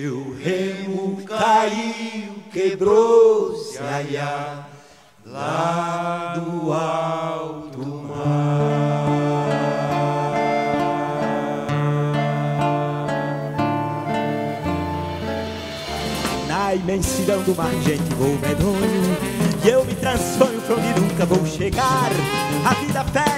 Seu remo caiu, quebrou-se, ai, ai, lá do alto mar. Na imensidão do mar, gente, vou medonho, e eu me transformo pra onde nunca vou chegar. A vida pega